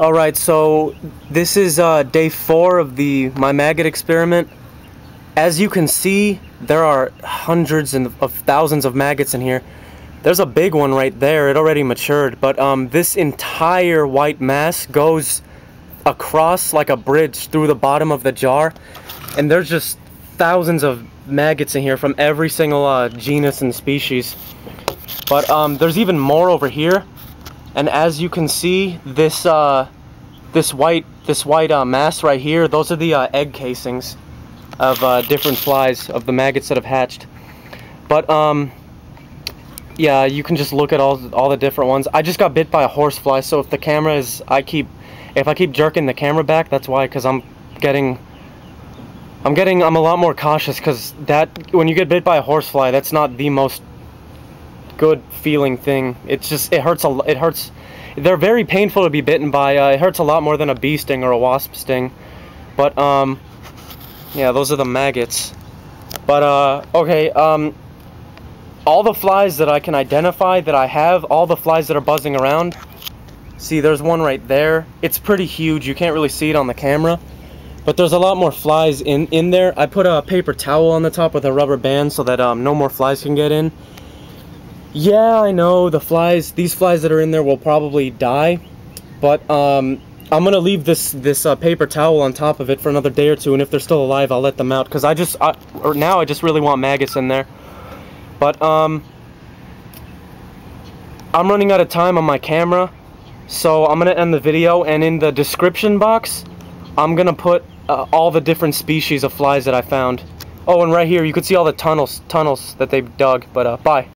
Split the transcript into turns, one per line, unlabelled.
All right, so this is uh, day four of the my maggot experiment. As you can see, there are hundreds and of thousands of maggots in here. There's a big one right there. It already matured, but um, this entire white mass goes across like a bridge through the bottom of the jar, and there's just thousands of maggots in here from every single uh, genus and species. But um, there's even more over here and as you can see this uh, this white this white uh, mass right here those are the uh, egg casings of uh, different flies of the maggots that have hatched. But um yeah you can just look at all all the different ones. I just got bit by a horsefly so if the camera is I keep if I keep jerking the camera back that's why because I'm getting I'm getting I'm a lot more cautious because that when you get bit by a horsefly that's not the most good feeling thing. It's just it hurts a lot. it hurts. They're very painful to be bitten by. Uh, it hurts a lot more than a bee sting or a wasp sting. But um, yeah, those are the maggots. But uh, okay um. All the flies that I can identify that I have, all the flies that are buzzing around. See, there's one right there. It's pretty huge. You can't really see it on the camera. But there's a lot more flies in, in there. I put a paper towel on the top with a rubber band so that um, no more flies can get in. Yeah, I know, the flies, these flies that are in there will probably die, but um, I'm gonna leave this this uh, paper towel on top of it for another day or two, and if they're still alive, I'll let them out, because I just, I, or now I just really want maggots in there. But, um, I'm running out of time on my camera, so I'm gonna end the video, and in the description box, I'm gonna put uh, all the different species of flies that I found. Oh, and right here, you can see all the tunnels, tunnels that they dug, but, uh, bye.